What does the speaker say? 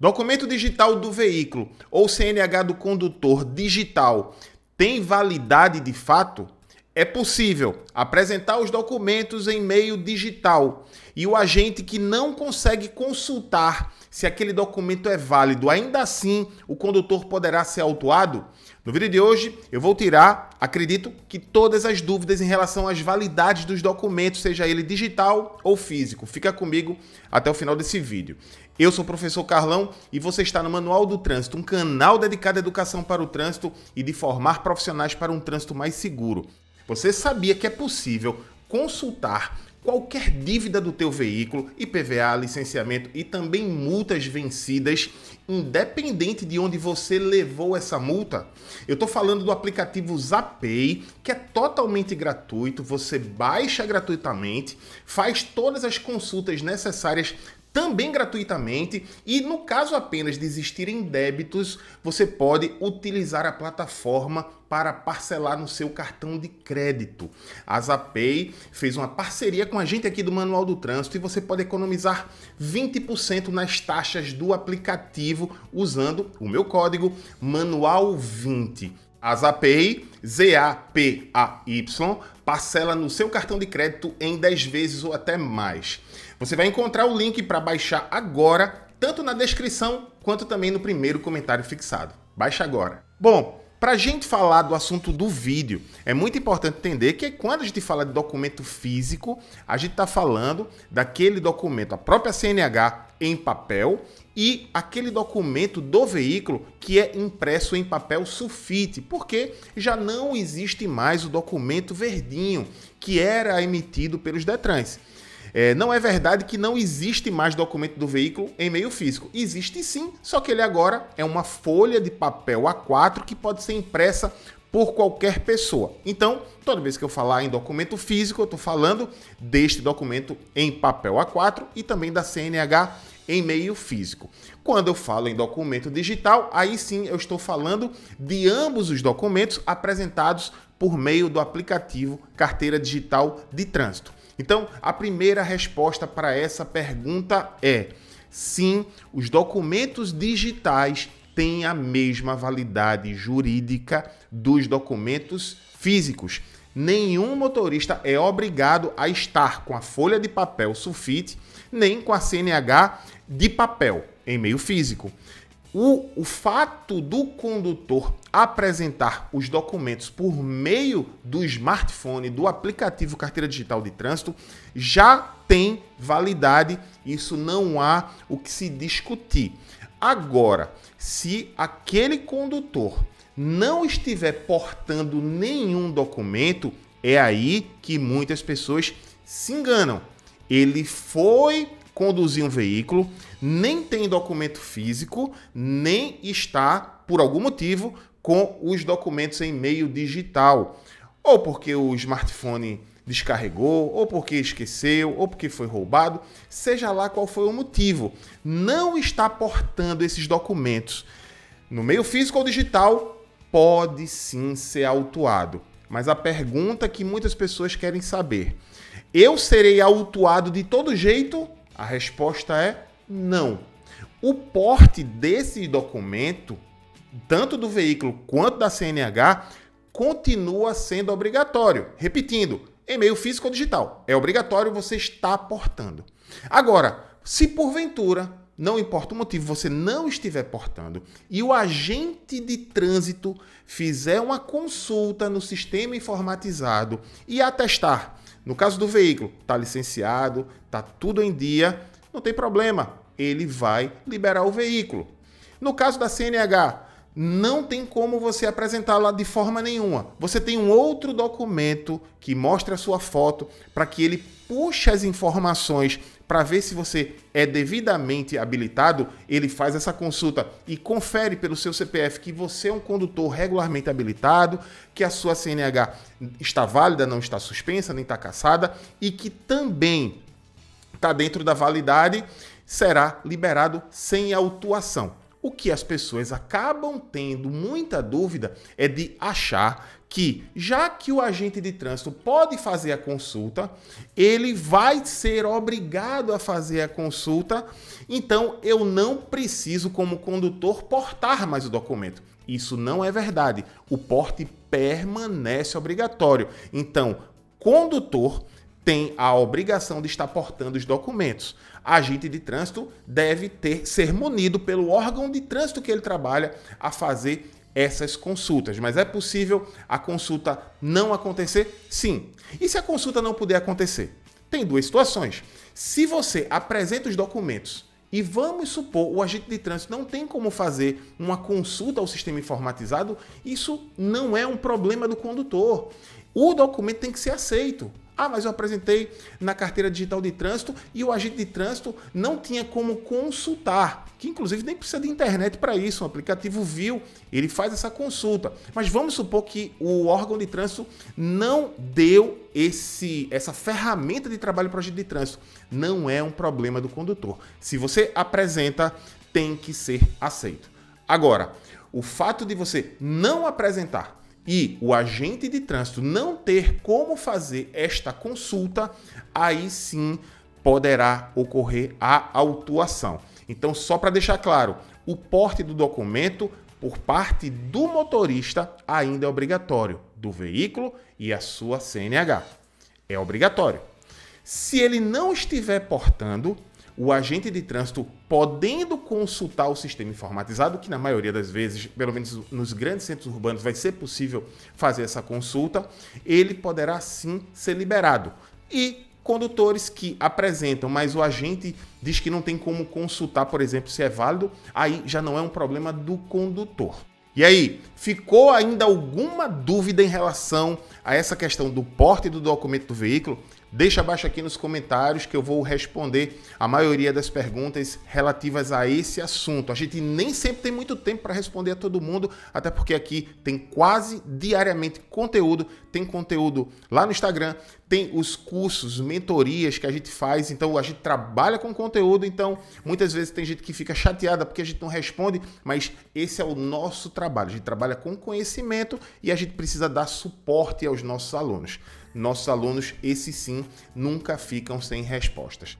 Documento digital do veículo ou CNH do condutor digital tem validade de fato? É possível apresentar os documentos em meio digital e o agente que não consegue consultar se aquele documento é válido, ainda assim o condutor poderá ser autuado? No vídeo de hoje eu vou tirar, acredito que todas as dúvidas em relação às validades dos documentos, seja ele digital ou físico. Fica comigo até o final desse vídeo. Eu sou o professor Carlão e você está no Manual do Trânsito, um canal dedicado à educação para o trânsito e de formar profissionais para um trânsito mais seguro. Você sabia que é possível consultar qualquer dívida do teu veículo, IPVA, licenciamento e também multas vencidas, independente de onde você levou essa multa? Eu estou falando do aplicativo Zapay, que é totalmente gratuito, você baixa gratuitamente, faz todas as consultas necessárias também gratuitamente e no caso apenas de existirem débitos, você pode utilizar a plataforma para parcelar no seu cartão de crédito. A Zapay fez uma parceria com a gente aqui do Manual do Trânsito e você pode economizar 20% nas taxas do aplicativo usando o meu código MANUAL20. A Zapay, Z-A-P-A-Y, parcela no seu cartão de crédito em 10 vezes ou até mais. Você vai encontrar o link para baixar agora, tanto na descrição quanto também no primeiro comentário fixado. Baixa agora. Bom, para a gente falar do assunto do vídeo, é muito importante entender que quando a gente fala de documento físico, a gente está falando daquele documento, a própria CNH em papel e aquele documento do veículo que é impresso em papel sulfite, porque já não existe mais o documento verdinho que era emitido pelos Detrans. É, não é verdade que não existe mais documento do veículo em meio físico. Existe sim, só que ele agora é uma folha de papel A4 que pode ser impressa por qualquer pessoa. Então, toda vez que eu falar em documento físico, eu estou falando deste documento em papel A4 e também da CNH em meio físico. Quando eu falo em documento digital, aí sim eu estou falando de ambos os documentos apresentados por meio do aplicativo Carteira Digital de Trânsito. Então, a primeira resposta para essa pergunta é: sim, os documentos digitais têm a mesma validade jurídica dos documentos físicos. Nenhum motorista é obrigado a estar com a folha de papel sulfite nem com a CNH de papel em meio físico. O, o fato do condutor apresentar os documentos por meio do smartphone, do aplicativo Carteira Digital de Trânsito, já tem validade, isso não há o que se discutir. Agora, se aquele condutor não estiver portando nenhum documento, é aí que muitas pessoas se enganam. Ele foi conduzir um veículo, nem tem documento físico, nem está, por algum motivo, com os documentos em meio digital. Ou porque o smartphone descarregou, ou porque esqueceu, ou porque foi roubado, seja lá qual foi o motivo, não está portando esses documentos no meio físico ou digital, pode sim ser autuado. Mas a pergunta que muitas pessoas querem saber: eu serei autuado de todo jeito a resposta é não. O porte desse documento, tanto do veículo quanto da CNH, continua sendo obrigatório. Repetindo, e-mail físico ou digital. É obrigatório você estar portando. Agora, se porventura, não importa o motivo, você não estiver portando e o agente de trânsito fizer uma consulta no sistema informatizado e atestar no caso do veículo, está licenciado, está tudo em dia, não tem problema, ele vai liberar o veículo. No caso da CNH, não tem como você apresentá-la de forma nenhuma. Você tem um outro documento que mostra a sua foto para que ele puxe as informações para ver se você é devidamente habilitado. Ele faz essa consulta e confere pelo seu CPF que você é um condutor regularmente habilitado, que a sua CNH está válida, não está suspensa, nem está caçada e que também está dentro da validade, será liberado sem autuação. O que as pessoas acabam tendo muita dúvida é de achar que, já que o agente de trânsito pode fazer a consulta, ele vai ser obrigado a fazer a consulta, então eu não preciso, como condutor, portar mais o documento. Isso não é verdade. O porte permanece obrigatório. Então, condutor tem a obrigação de estar portando os documentos. Agente de trânsito deve ter ser munido pelo órgão de trânsito que ele trabalha a fazer essas consultas. Mas é possível a consulta não acontecer? Sim. E se a consulta não puder acontecer? Tem duas situações. Se você apresenta os documentos e vamos supor o agente de trânsito não tem como fazer uma consulta ao sistema informatizado, isso não é um problema do condutor. O documento tem que ser aceito. Ah, mas eu apresentei na carteira digital de trânsito e o agente de trânsito não tinha como consultar, que inclusive nem precisa de internet para isso. O aplicativo viu, ele faz essa consulta. Mas vamos supor que o órgão de trânsito não deu esse, essa ferramenta de trabalho para o agente de trânsito. Não é um problema do condutor. Se você apresenta, tem que ser aceito. Agora, o fato de você não apresentar e o agente de trânsito não ter como fazer esta consulta, aí sim poderá ocorrer a autuação. Então, só para deixar claro, o porte do documento por parte do motorista ainda é obrigatório, do veículo e a sua CNH. É obrigatório. Se ele não estiver portando, o agente de trânsito podendo consultar o sistema informatizado, que na maioria das vezes, pelo menos nos grandes centros urbanos, vai ser possível fazer essa consulta, ele poderá sim ser liberado. E condutores que apresentam, mas o agente diz que não tem como consultar, por exemplo, se é válido, aí já não é um problema do condutor. E aí, ficou ainda alguma dúvida em relação a essa questão do porte do documento do veículo? Deixa abaixo aqui nos comentários que eu vou responder a maioria das perguntas relativas a esse assunto. A gente nem sempre tem muito tempo para responder a todo mundo, até porque aqui tem quase diariamente conteúdo. Tem conteúdo lá no Instagram, tem os cursos, mentorias que a gente faz. Então a gente trabalha com conteúdo. Então muitas vezes tem gente que fica chateada porque a gente não responde, mas esse é o nosso trabalho. A gente trabalha com conhecimento e a gente precisa dar suporte aos nossos alunos nossos alunos, esses sim, nunca ficam sem respostas.